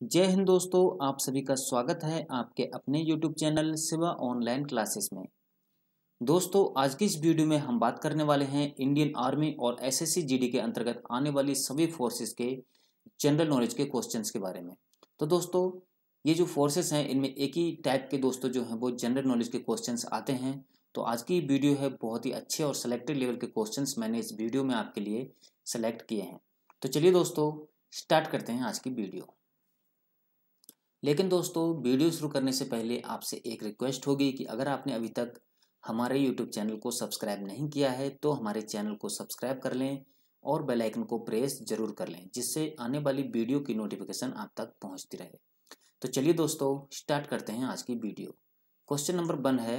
जय हिंद दोस्तों, आप सभी का स्वागत है आपके अपने YouTube channel Shiva online classes में। दोस्तों, आज की इस वीडियो में हम बात करने वाले हैं इंडियन आर्मी और एसएससी जीडी के अंतर्गत आने वाली सभी फोर्सेस के जनरल नॉलेज के क्वेश्चंस के बारे में। तो दोस्तों, ये जो फोर्सेस हैं, इनमें एक ही टाइप के दोस्तों जो हैं, वो जनरल नॉलेज के क्वेश्चन आते हैं। तो आज की वीडियो है बहुत ही अच्छे और सेलेक्टेड लेवल के क्वेश्चन मैंने इस वीडियो में आपके लिए सेलेक्ट किए हैं। तो चलिए दोस्तों स्टार्ट करते हैं आज की वीडियो लेकिन दोस्तों, वीडियो शुरू करने से पहले आपसे एक रिक्वेस्ट होगी कि अगर आपने अभी तक हमारे यूट्यूब चैनल को सब्सक्राइब नहीं किया है तो हमारे चैनल को सब्सक्राइब कर लें और बेल आइकन को प्रेस ज़रूर कर लें, जिससे आने वाली वीडियो की नोटिफिकेशन आप तक पहुँचती रहे। तो चलिए दोस्तों स्टार्ट करते हैं आज की वीडियो। क्वेश्चन नंबर वन है,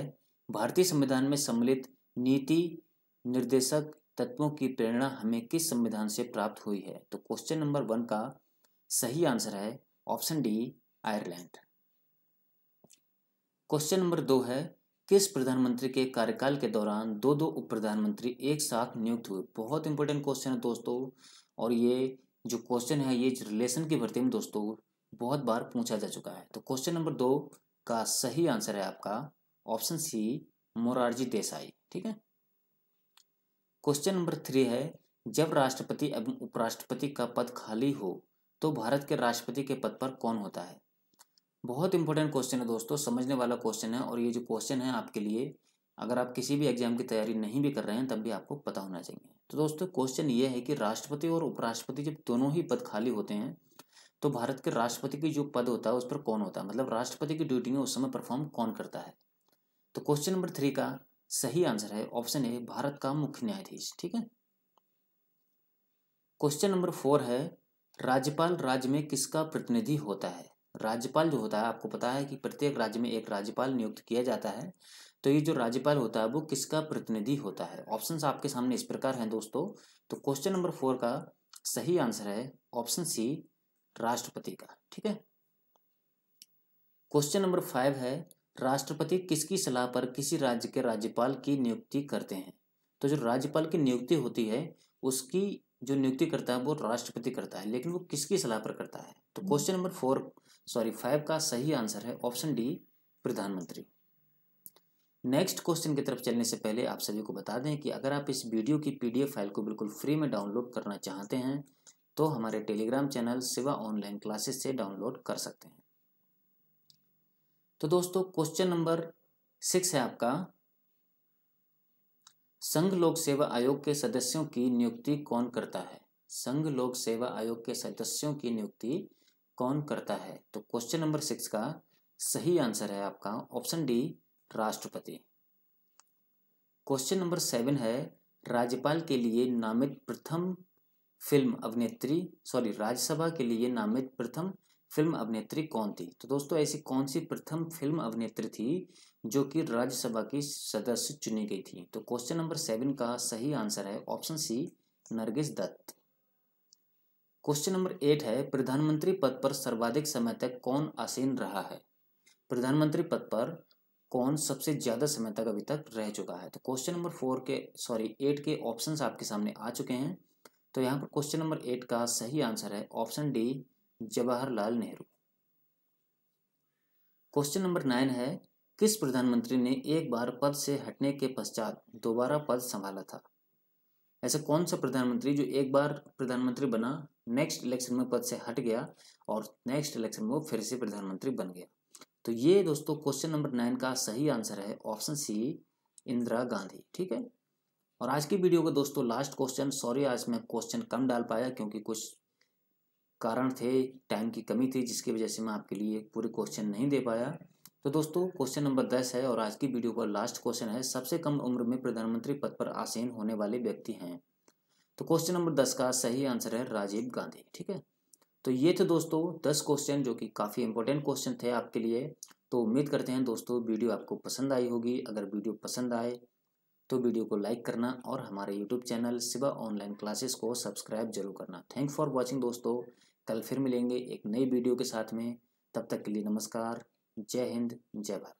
भारतीय संविधान में सम्मिलित नीति निर्देशक तत्वों की प्रेरणा हमें किस संविधान से प्राप्त हुई है? तो क्वेश्चन नंबर वन का सही आंसर है option D Ireland. Question number दो है, किस प्रधानमंत्री के कार्यकाल के दौरान दो दो उप प्रधानमंत्री एक साथ नियुक्त हुए? बहुत इंपॉर्टेंट क्वेश्चन है दोस्तों, और ये जो क्वेश्चन है, ये रिलेशन की भर्ती में दोस्तों बहुत बार पूछा जा चुका है। तो क्वेश्चन नंबर दो का सही आंसर है आपका ऑप्शन सी मोरारजी देसाई, ठीक है? क्वेश्चन नंबर थ्री है, जब राष्ट्रपति एवं उपराष्ट्रपति का पद खाली हो तो भारत के राष्ट्रपति के पद पर कौन होता है? बहुत इंपॉर्टेंट क्वेश्चन है दोस्तों, समझने वाला क्वेश्चन है और ये जो क्वेश्चन है आपके लिए, अगर आप किसी भी एग्ज़ाम की तैयारी नहीं भी कर रहे हैं, तब भी आपको पता होना चाहिए। तो दोस्तों क्वेश्चन ये है कि राष्ट्रपति और उपराष्ट्रपति जब दोनों ही पद खाली होते हैं तो भारत के राष्ट्रपति की जो पद होता है, उस पर कौन होता है? मतलब राष्ट्रपति की ड्यूटी में उस समय परफॉर्म कौन करता है? तो क्वेश्चन नंबर थ्री का सही आंसर है ऑप्शन ए भारत का मुख्य न्यायाधीश, ठीक है? क्वेश्चन नंबर फोर है, राज्यपाल राज्य में किसका प्रतिनिधि होता है? राज्यपाल जो होता है, आपको पता है कि प्रत्येक राज्य में एक राज्यपाल नियुक्त किया जाता है। तो ये जो राज्यपाल होता है, वो किसका प्रतिनिधि होता है? ऑप्शंस आपके सामने इस प्रकार हैं दोस्तों। तो क्वेश्चन नंबर फोर का सही आंसर है ऑप्शन सी, राष्ट्रपति का। ठीक है? क्वेश्चन नंबर फाइव है, राष्ट्रपति किसकी सलाह पर किसी राज्य के राज्यपाल की नियुक्ति करते हैं? तो जो राज्यपाल की नियुक्ति होती है, उसकी जो नियुक्ति करता है, वो राष्ट्रपति करता है, लेकिन वो किसकी सलाह पर करता है? तो question number four sorry five का सही आंसर है ऑप्शन डी प्रधानमंत्री। नेक्स्ट क्वेश्चन की तरफ़ चलने से पहले आप सभी को बता दें कि अगर आप इस वीडियो की पीडीएफ फ़ाइल को बिल्कुल फ्री में डाउनलोड करना चाहते हैं तो हमारे Telegram channel Shiva online classes से डाउनलोड कर सकते हैं। तो दोस्तों क्वेश्चन नंबर सिक्स है आपका। संघ लोक सेवा आयोग के सदस्यों की नियुक्ति कौन करता है? संघ लोक सेवा आयोग के सदस्यों की नियुक्ति कौन करता है? तो क्वेश्चन नंबर सिक्स का सही आंसर है आपका ऑप्शन डी राष्ट्रपति। क्वेश्चन नंबर सेवन है, राज्यपाल के लिए नामित प्रथम फ़िल्म अभिनेत्री सॉरी राज्यसभा के लिए नामित प्रथम फ़िल्म अभिनेत्री कौन थी? तो दोस्तों, ऐसी कौन सी प्रथम फ़िल्म अभिनेत्री थी जो कि राज्यसभा की सदस्य चुनी गई थी? तो क्वेश्चन नंबर सेवन का सही आंसर है option C Nargis Dutt. Question number eight है, प्रधानमंत्री पद पर सर्वाधिक समय तक कौन आसीन रहा है? प्रधानमंत्री पद पर कौन सबसे ज़्यादा समय तक अभी तक रह चुका है? तो क्वेश्चन नंबर फोर के सॉरी एट के ऑप्शंस आपके सामने आ चुके हैं। तो यहाँ पर क्वेश्चन नंबर एट का सही आंसर है option D Jawaharlal Nehru. Question number nine है, किस प्रधानमंत्री ने एक बार पद से हटने के पश्चात दोबारा पद संभाला था? ऐसा कौन सा प्रधानमंत्री जो एक बार प्रधानमंत्री बना नेक्स्ट इलेक्शन में पद से हट गया और नेक्स्ट इलेक्शन में वो फिर से प्रधानमंत्री बन गया? तो ये दोस्तों क्वेश्चन नंबर नाइन का सही आंसर है ऑप्शन सी इंदिरा गांधी, ठीक है? और आज की वीडियो का दोस्तों लास्ट क्वेश्चन सॉरी आज मैं क्वेश्चन कम डाल पाया क्योंकि कुछ कारण थे टाइम की कमी थी, जिसकी वजह से मैं आपके लिए पूरे क्वेश्चन नहीं दे पाया। तो दोस्तों क्वेश्चन नंबर दस है और आज की वीडियो का लास्ट क्वेश्चन है। सबसे कम उम्र में प्रधानमंत्री पद पर आसीन होने वाले व्यक्ति हैं। तो क्वेश्चन नंबर दस का सही आंसर है राजीव गांधी, ठीक है? तो ये थे दोस्तों दस क्वेश्चन जो कि काफ़ी इंपॉर्टेंट क्वेश्चन थे आपके लिए। तो उम्मीद करते हैं दोस्तों वीडियो आपको पसंद आई होगी। अगर वीडियो पसंद आए तो वीडियो को लाइक करना और हमारे YouTube channel Shiva online classes को सब्सक्राइब ज़रूर करना। थैंक फॉर वॉचिंग दोस्तों। कल फिर मिलेंगे एक नई वीडियो के साथ में। तब तक के लिए नमस्कार। जय हिंद जय भारत।